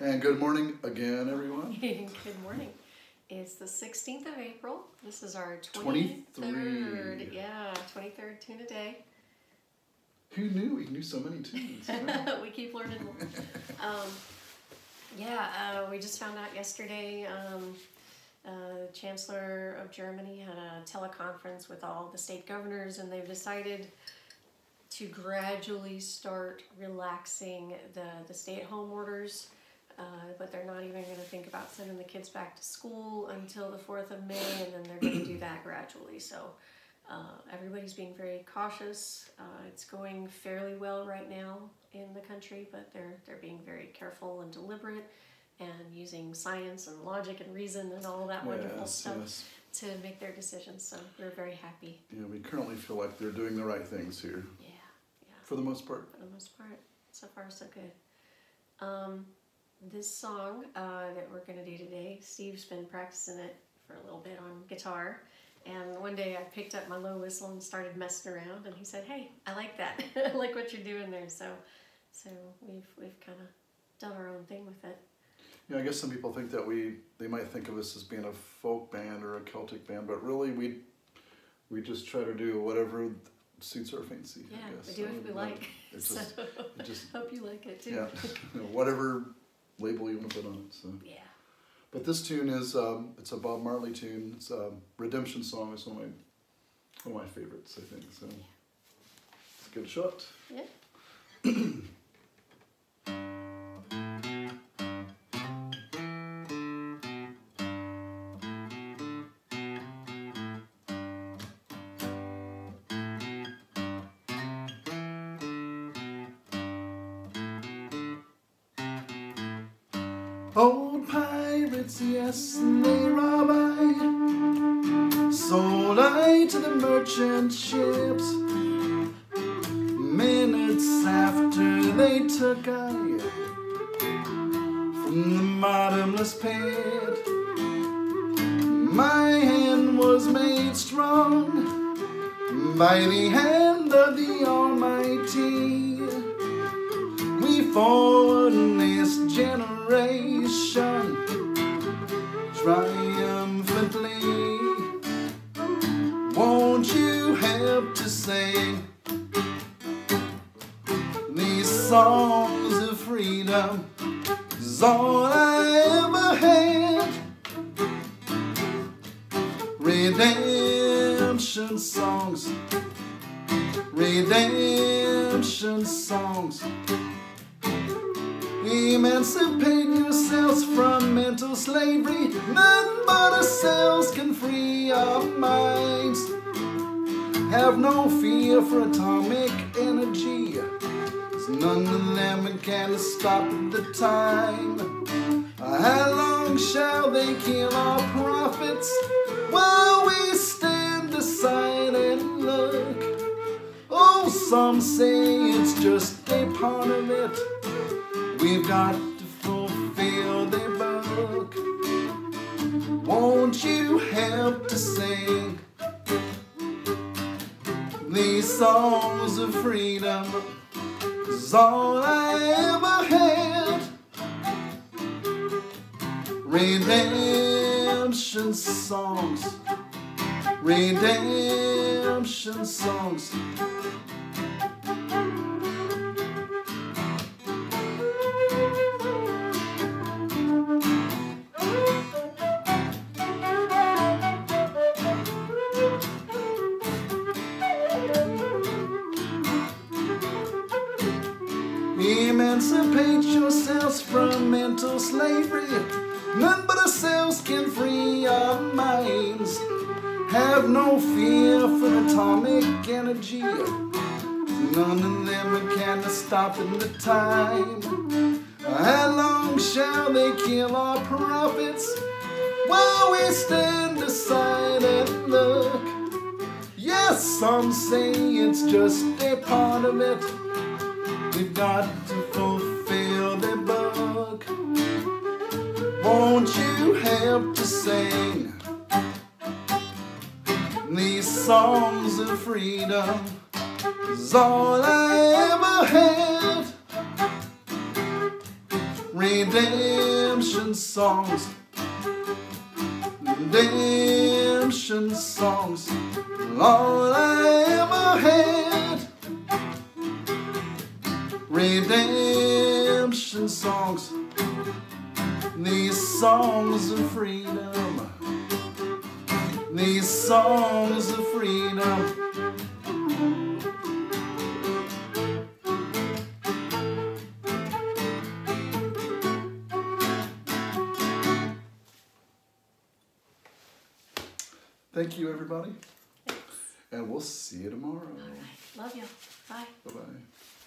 And good morning again, everyone. Good morning. It's the 16th of April. This is our 23rd. 23. Yeah, 23rd tune a day. Who knew we knew so many tunes? we keep learning more. Um, yeah, uh, we just found out yesterday. Um, uh, Chancellor of Germany had a teleconference with all the state governors, and they've decided to gradually start relaxing the, the stay at home orders. Uh, but they're not even going to think about sending the kids back to school until the 4th of May, and then they're going to do that gradually. So uh, everybody's being very cautious. Uh, it's going fairly well right now in the country, but they're, they're being very careful and deliberate and using science and logic and reason and all that wonderful yes, stuff yes. to make their decisions. So we're very happy. Yeah, we currently feel like they're doing the right things here, Yeah, yeah. for the most part. for the most part. So far, so good. Um, this song uh, that we're going to do today, Steve's been practicing it for a little bit on guitar. And one day I picked up my low whistle and started messing around, and he said, "Hey, I like that. I like what you're doing there." So, so we've we've kind of done our own thing with it. Yeah, I guess some people think that we they might think of us as being a folk band or a Celtic band, but really we we just try to do whatever suits our fancy. Yeah, I we guess. do what So, we like. It's So it just hope you like it too. yeah, whatever label you want to put on it. So. Yeah. But this tune is um, it's a Bob Marley tune. It's a redemption song. It's one of my one of my favorites, I think. So let's give it a shot. Yeah. pirates, yes, they rob I. Sold I to the merchant ships. Minutes after they took I from the bottomless pit. My hand was made strong by the hand of the Almighty. We forward this generation songs of freedom? Is all I ever had. Redemption songs, redemption songs. Emancipate yourselves from mental slavery. None but ourselves can free our minds. Have no fear for atomic energy. None of them can stop the time. How long shall they kill our prophets while we stand aside and look? Oh, some say it's just a part of it. We've got to fulfill their book. Won't you help to sing these songs of freedom? Is all I ever had. Redemption songs, redemption songs. Emancipate yourselves from mental slavery. None but ourselves can free our minds. Have no fear for atomic energy. None of them can stop in the time. How long shall they kill our prophets while we stand aside and look? Yes, some say it's just a part of it. We've got to fulfill their book. Won't you help to sing these songs of freedom? Is all I ever had. Redemption songs, redemption songs, all I ever had. Redemption songs, these songs of freedom, these songs of freedom. Thank you, everybody. And we'll see you tomorrow. All right. Love you. Bye. Bye bye.